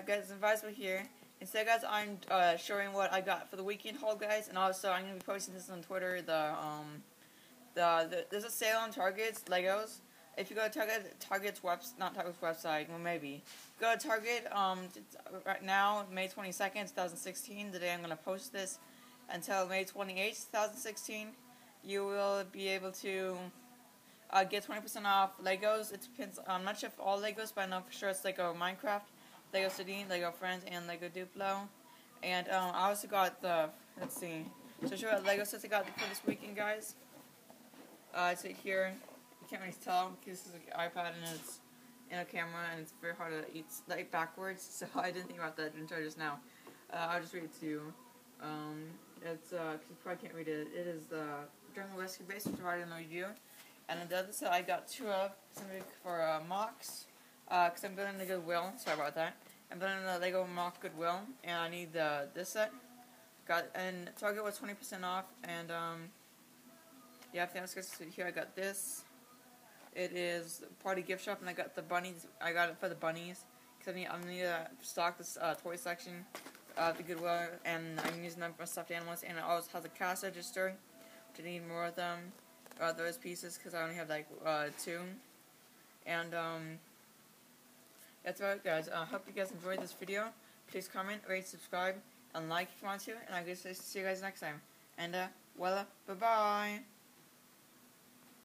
I guys, Invizabel here. Instead, guys, I'm uh, showing what I got for the weekend haul, guys, and also I'm gonna be posting this on Twitter. The um, the, the there's a sale on Target's Legos. If you go to Target, Target's web, not Target's website, well maybe go to Target. Um, right now, May 22nd, 2016, the day I'm gonna post this, until May 28th, 2016, you will be able to uh, get 20% off Legos. It depends. I'm not sure if all Legos, but I know for sure it's Lego Minecraft, Lego City, Lego Friends, and Lego Duplo. And um, I also got the. Let's see. So show what Lego sets I got for this weekend, guys. Uh, it's right here. You can't really tell because this is an iPad and it's in a camera and it's very hard to eat like backwards. So I didn't think about that until just now. Uh, I'll just read it to you. Um, it's uh, you probably can't read it. It is the Jungle Rescue Base, which I didn't know you. And the other side, I got two of something for uh, MOCs, because uh, I'm building the Goodwill. Sorry about that. I'm building the Lego MOCs Goodwill, and I need the this set. Got and Target was 20% off, and um, yeah, I think I was here. I got this. It is party gift shop, and I got the bunnies. I got it for the bunnies because I need I need to stock this uh, toy section, uh, the Goodwill, and I'm using them for stuffed animals. And it also has a cash register, I need more of them uh, those pieces because I only have like uh, two. And um, that's about it, guys. I uh, hope you guys enjoyed this video. Please comment, rate, subscribe, and like if you want to. And I guess I'll see you guys next time. And uh, well, bye bye.